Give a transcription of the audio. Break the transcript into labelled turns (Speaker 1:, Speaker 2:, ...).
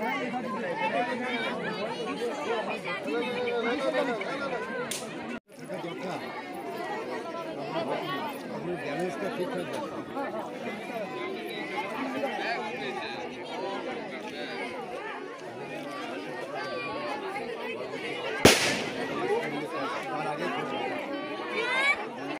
Speaker 1: डैमेज का ठीक
Speaker 2: ठाक